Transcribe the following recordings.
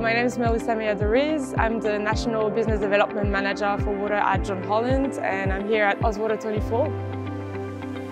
Melissa Meyer-Doriz. I'm the National Business Development Manager for Water at John Holland and I'm here at OzWater 24.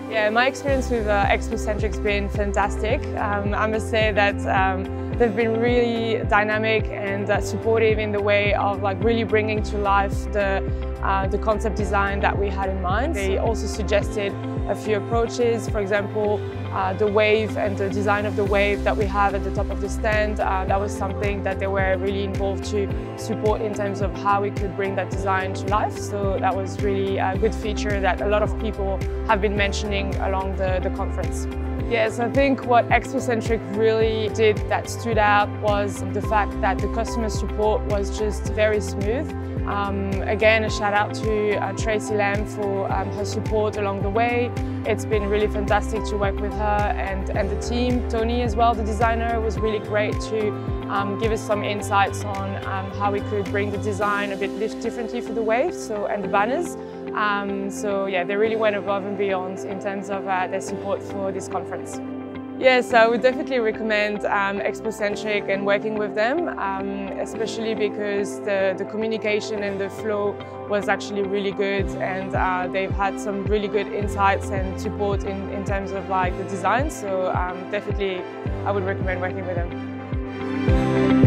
Yeah, my experience with uh, Expocentric's been fantastic. Um, I must say that um, they've been really dynamic and uh, supportive in the way of like really bringing to life the, uh, the concept design that we had in mind. They also suggested a few approaches, for example, uh, the wave and the design of the wave that we have at the top of the stand. Uh, that was something that they were really involved to support in terms of how we could bring that design to life. So that was really a good feature that a lot of people have been mentioning along the, the conference. Yes, I think what Expocentric really did that stood out was the fact that the customer support was just very smooth. Um, again, a shout out to uh, Tracy Lamb for um, her support along the way. It's been really fantastic to work with her and, and the team. Tony as well, the designer, was really great to um, give us some insights on um, how we could bring the design a bit differently for the waves so, and the banners. Um, so yeah, they really went above and beyond in terms of uh, their support for this conference. Yes, I would definitely recommend um, Expocentric and working with them, um, especially because the, the communication and the flow was actually really good and uh, they've had some really good insights and support in, in terms of like the design. So um, definitely I would recommend working with them.